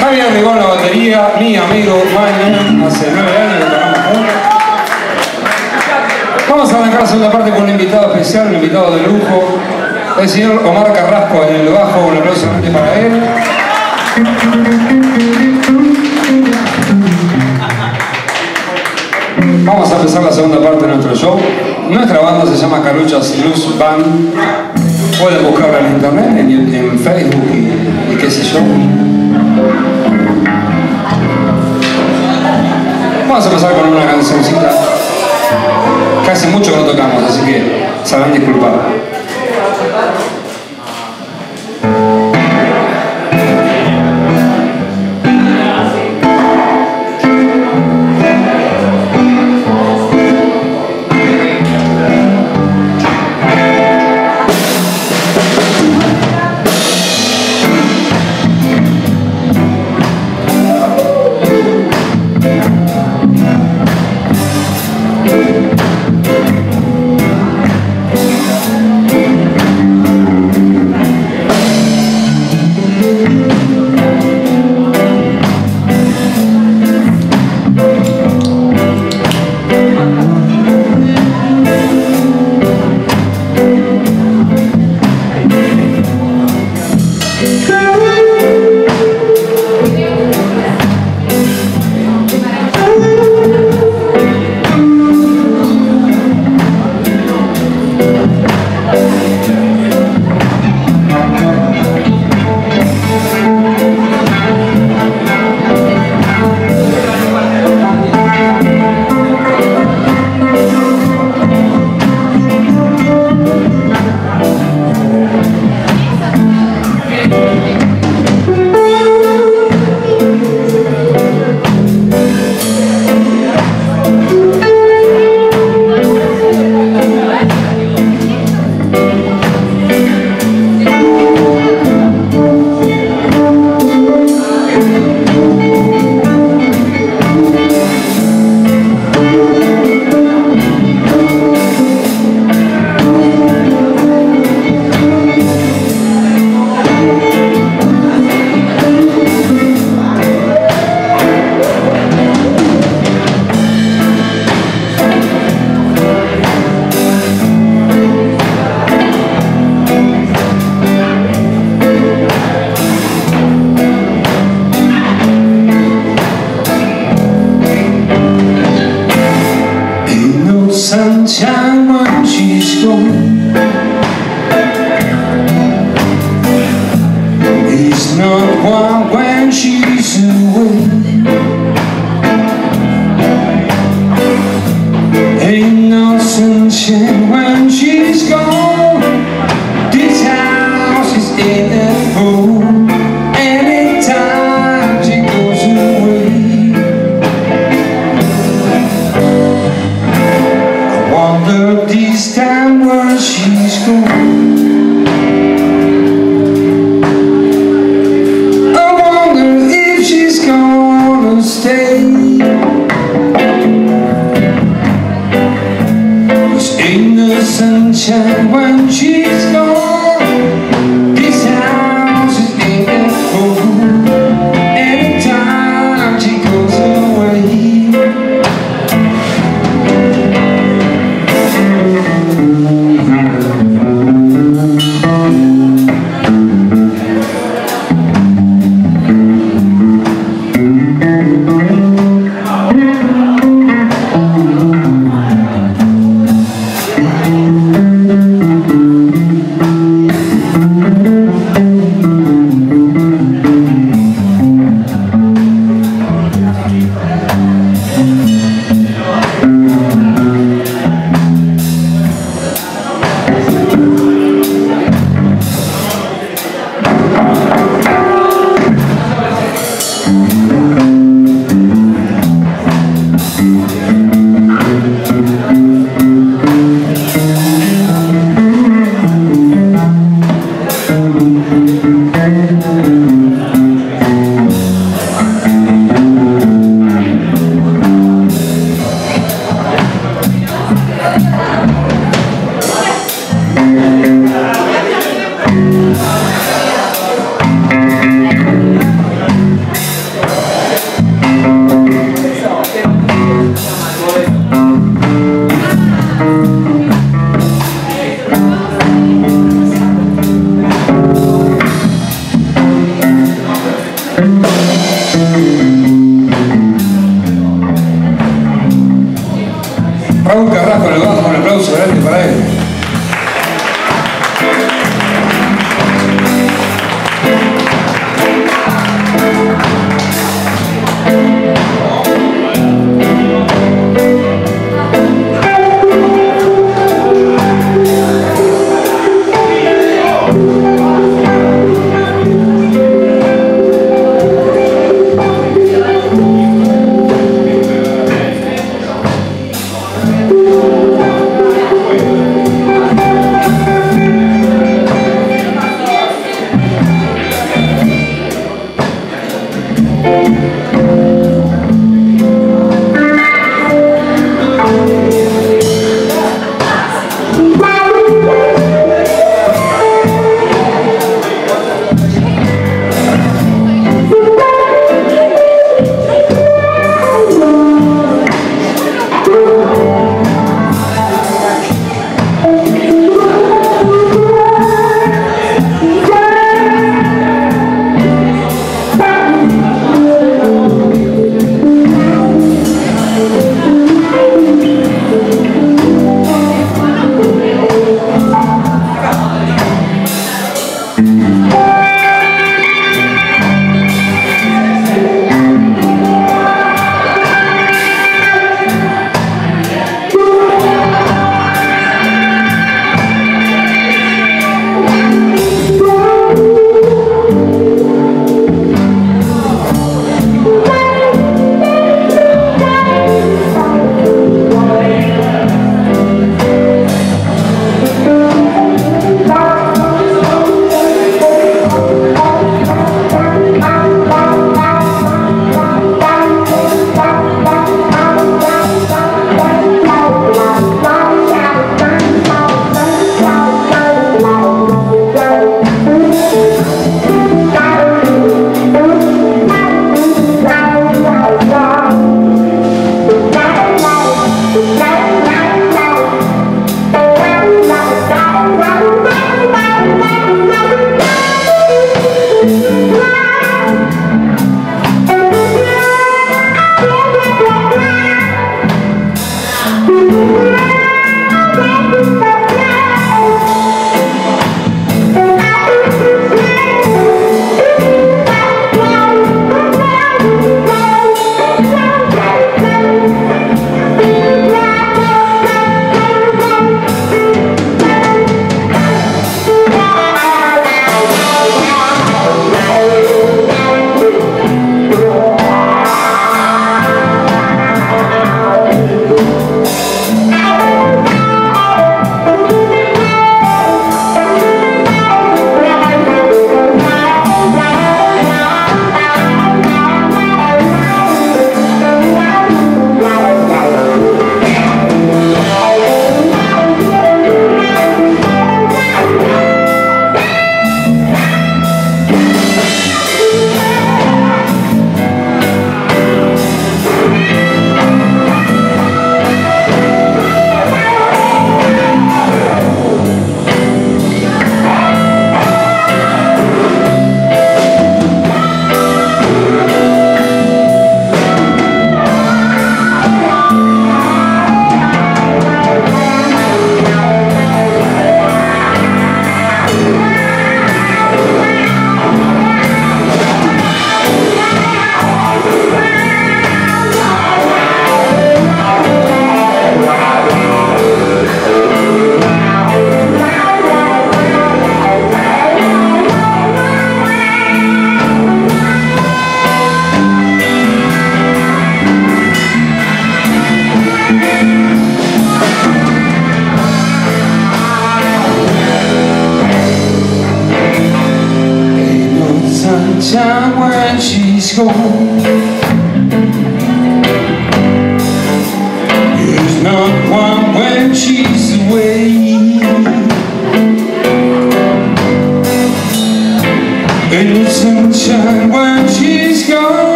Javier Rigón la batería, mi amigo Mañana, hace nueve años que tocamos. Vamos a arrancar la segunda parte con un invitado especial, un invitado de lujo, el señor Omar Carrasco en el bajo, un aplauso para él. Vamos a empezar la segunda parte de nuestro show. Nuestra banda se llama Caruchas Blues Band. Pueden buscarla en internet, en, Facebook y qué sé yo. Vamos a empezar con una cancioncita hace mucho que no tocamos, así que sabrán disculpar. When she's gone. This house is in a. Anytime she goes away. I wonder this time she's